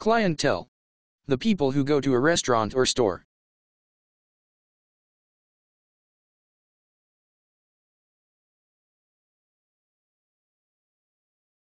Clientele. The people who go to a restaurant or store.